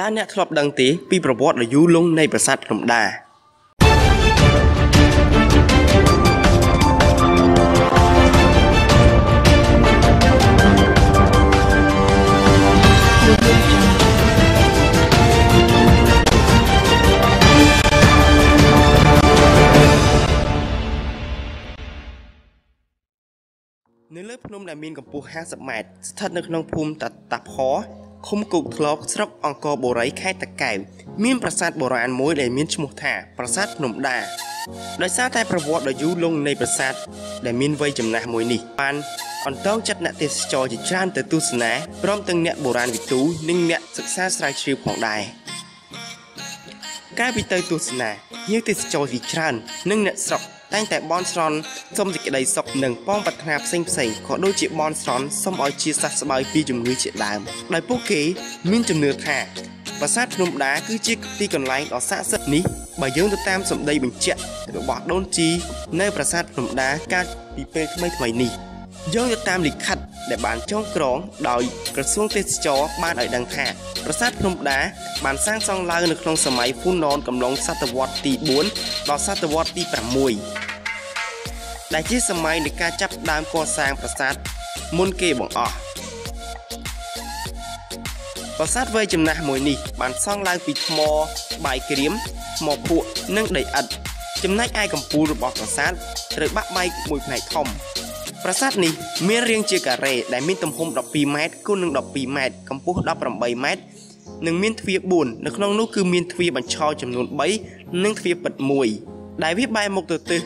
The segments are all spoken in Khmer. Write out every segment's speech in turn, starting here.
តើអ្នកធ្លាប់ដឹងទេពីប្រវត្តិដ៏យូរលង់នៃប្រាសាទភ្នំដានៅលើភ្នំដែលមានកម្ពស់50ម៉ែត្រស្ថិតនៅក្នុងភូមិតាតាផ ឃុំគោកធ្លកស្រុកអង្គរបូរីខេត្តតាកែវមានប្រាសាទបុរាណមួយដែលមានឈ្មោះថាប្រាសាទភ្នំដាដោយសារតែប្រវត្តិដ៏យូរលង់នៃប្រាសាទដែលមានវ័យចំណាស់មួយនេះបានអន្តងចិត្តអ្នកទេសចរជាច្រើនទៅទស្សនាព្រមទាំងអ្នកបុរាណវិទូនិងអ្នកសិក្សាស្រាវជ្រាវផងដែរកាលពីទៅទស្សនាភ្ញៀវទេសចរជាច្រើននិងអ្នកស្រុក តែងតែបន់ស្រន់សុំសេចក្តីសុខនិងប៉ងប្រាថ្នាផ្សេងផ្សេងក៏ដូចជាបន់ស្រន់សុំឲ្យជាសះស្បើយពីជំងឺជាដើមដោយពួកគេមានជំនឿថាប្រាសាទភ្នំដាគឺជាទីកន្លែងដ៏ស័ក្តិសិទ្ធិនេះបើយើងទៅតាមសម្ដីបញ្ជាក់របស់ដូនជីនៅប្រាសាទភ្នំដាកាលពីពេលថ្មីថ្មីនេះយោងទៅតាមលិខិតដែលបានចងក្រងដោយក្រសួងទេសចរបានឲ្យដឹងថាប្រាសាទភ្នំដាបានសាងសង់ឡើងនៅក្នុងសម័យហ្វូណនកំឡុងសតវត្សទី4ដល់សតវត្សទី6 ដែលជាសម័យនៃការចាប់ផ្ដើមកសាងប្រាសាទមុនគេបង្អស់ប្រាសាទវ័យចំណាស់មួយនេះបានសង់ឡើងពីថ្មបាយក្រៀមថ្មភក់និងដីឥដ្ឋចំណែកឯកំពូលរបស់ប្រាសាទត្រូវបាក់បែកមួយផ្នែកធំប្រាសាទនេះមានរាងជាការ៉េដែលមានទំហំ12ម៉ែត្រគុណនឹង12ម៉ែត្រកម្ពស់18ម៉ែត្រនិងមានទ្វារ4នៅក្នុងនោះគឺមានទ្វារបញ្ឆោតចំនួន3និងទ្វារពិត1ដែលវាបែរមុខទៅទិស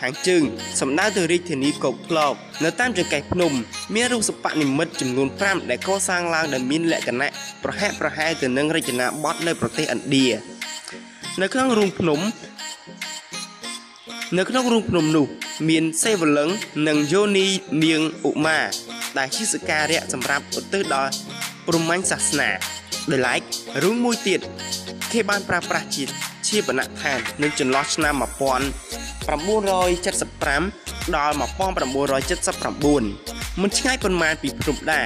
ខាងជើងសំដៅទៅរាជធានីកោកធ្លោកនៅតាមចង្កេះភ្នំមានរូបសិប្បនិមិត្តចំនួន5ដែលកសាងឡើងដែលមានលក្ខណៈប្រហាក់ប្រហែលទៅនឹងរចនាបថនៅប្រទេសឥណ្ឌានៅក្នុងរូងភ្នំនៅក្នុងរូងភ្នំនោះ មានសេវលឹងនិងយោនីនាងឧមាដែលជាសក្ការៈសម្រាប់ឧទ្ទិសដល់ព្រហ្មញ្ញសាសនាដោយឡែករូងមួយទៀតគេបានប្រើប្រាស់ជាជាបណដ្ឋាននៅចន្លោះឆ្នាំ1000 1975ដល់1979មិនឆ្ងាយប៉ុន្មានពីភ្នំដា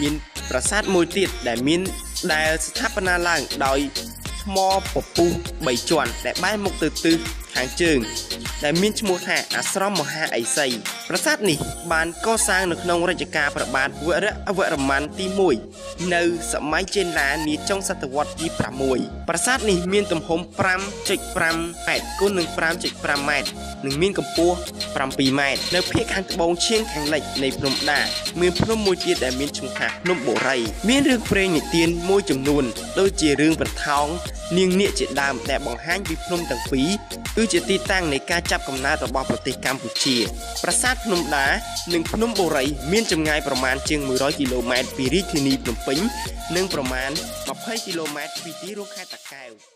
មានប្រាសាទមួយទៀតដែលមានដែលស្ថាបនាឡើងដោយថ្មពពុះ3ជាន់ដែលបែរមុខទៅទិសខាងជើង ដែលមានឈ្មោះថាអាស្រមមហាអេសីប្រាសាទនេះបានកសាងនៅក្នុងរជ្ជកាលព្រះបាទវរៈវរ្ម័នទី1នៅសម័យចេនឡានាចុងសតវត្សទី6ប្រាសាទនេះមានទំហំ5.5ម៉ែត្រគុណនឹង5.5ម៉ែត្រនិងមានកម្ពស់7ម៉ែត្រនៅភាគខាងត្បូងឈៀងខាងលិចនៃភ្នំដាមានភ្នំមួយទៀតដែលមានឈ្មោះថាភ្នំបូរីមានរឿងព្រេងនិទានមួយចំនួន ដូចជារឿងបន្ថោងនាងនាគជាដើមដែលបង្ហាញពីភ្នំទាំងពីរ គឺជាទីតាំងនៃការចាប់កំណើតរបស់ប្រទេសកម្ពុជា ប្រាសាទភ្នំដានិងភ្នំបូរីមានចម្ងាយប្រមាណជាង100គីឡូម៉ែត្រពីរាជធានីភ្នំពេញ និងប្រមាណ20គីឡូម៉ែត្រពីទីរួមខេត្តតាកែវ